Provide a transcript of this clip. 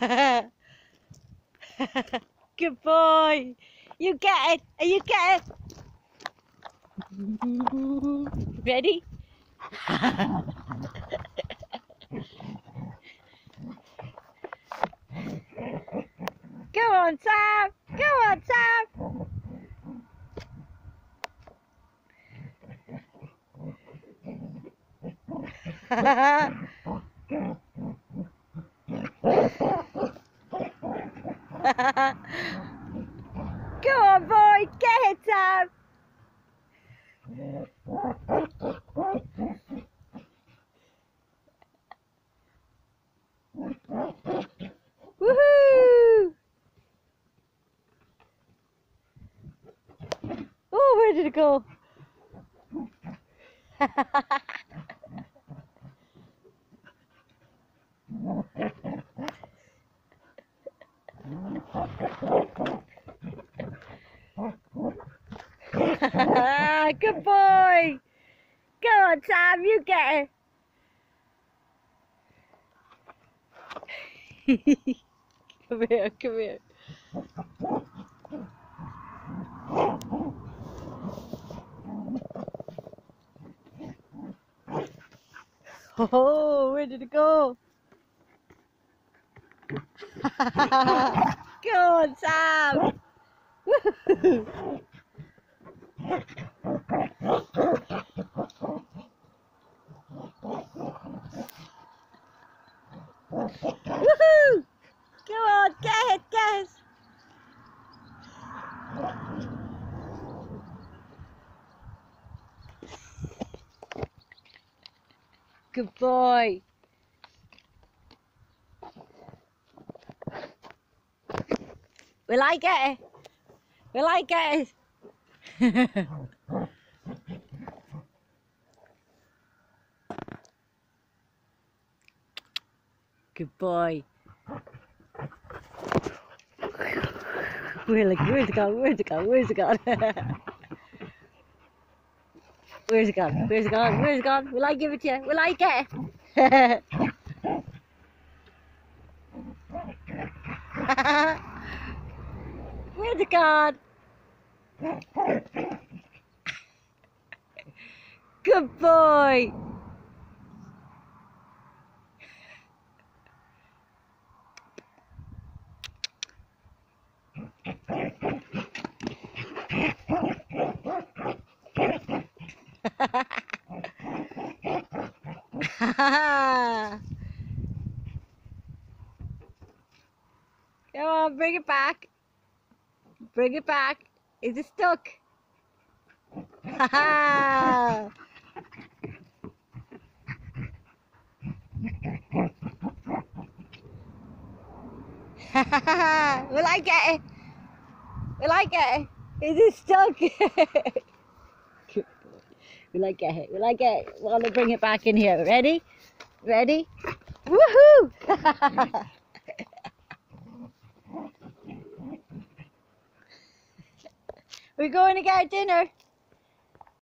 Good boy. You get it. Are you get it? Ready? Go on, Sam. Go on, Sam. Go on, boy. Get it, Sam. Woohoo! Oh, where did it go? Good boy. Go on, Sam, you get it. come here, come here. Oh, where did it go? Go on, Sam. Woohoo. Go on, get it, it. Good boy. Will I get it? Will I get it? Good boy. Where's it gone? Where's it gone? Where's it gone? Where's it gone? Where's it gone? Where's it gone? Will I give it to you? Will I get it? Where's it gone? Good boy. Come on, bring it back. Bring it back. Is it stuck? Will I get it? Will I get it? Is it stuck? Will I get it? Will I get it? Want to bring it back in here? Ready? Ready? Woohoo! We're going to get dinner.